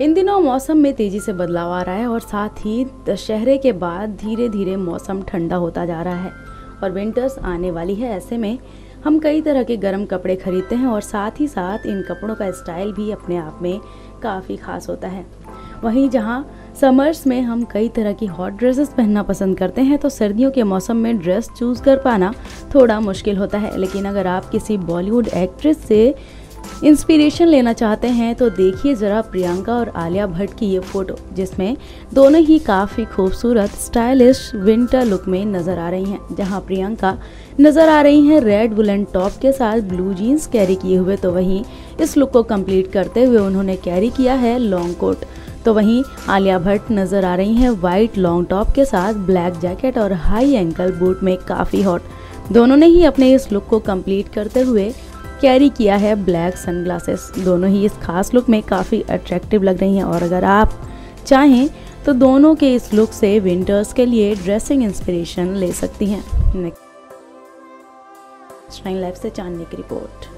इन दिनों मौसम में तेज़ी से बदलाव आ रहा है और साथ ही दशहरे के बाद धीरे धीरे मौसम ठंडा होता जा रहा है और विंटर्स आने वाली है। ऐसे में हम कई तरह के गर्म कपड़े खरीदते हैं और साथ ही साथ इन कपड़ों का स्टाइल भी अपने आप में काफ़ी खास होता है। वहीं जहाँ समर्स में हम कई तरह की हॉट ड्रेसेस पहनना पसंद करते हैं तो सर्दियों के मौसम में ड्रेस चूज़ कर पाना थोड़ा मुश्किल होता है। लेकिन अगर आप किसी बॉलीवुड एक्ट्रेस से इंस्पिरेशन लेना चाहते हैं तो देखिए ज़रा प्रियंका और आलिया भट्ट की ये फ़ोटो, जिसमें दोनों ही काफ़ी खूबसूरत, स्टाइलिश, विंटर लुक में नज़र आ रही हैं। जहाँ प्रियंका नज़र आ रही हैं रेड वुलन टॉप के साथ ब्लू जीन्स कैरी किए हुए तो वहीं इस लुक को कंप्लीट करते हुए उन्होंने कैरी किया है लॉन्ग कोट। तो वहीं आलिया भट्ट नज़र आ रही हैं वाइट लॉन्ग टॉप के साथ ब्लैक जैकेट और हाई एंकल बूट में काफ़ी हॉट। दोनों ने ही अपने इस लुक को कंप्लीट करते हुए कैरी किया है ब्लैक सनग्लासेस दोनों ही इस खास लुक में काफ़ी अट्रैक्टिव लग रही हैं और अगर आप चाहें तो दोनों के इस लुक से विंटर्स के लिए ड्रेसिंग इंस्पिरेशन ले सकती हैं। लाइफ से चांदनी की रिपोर्ट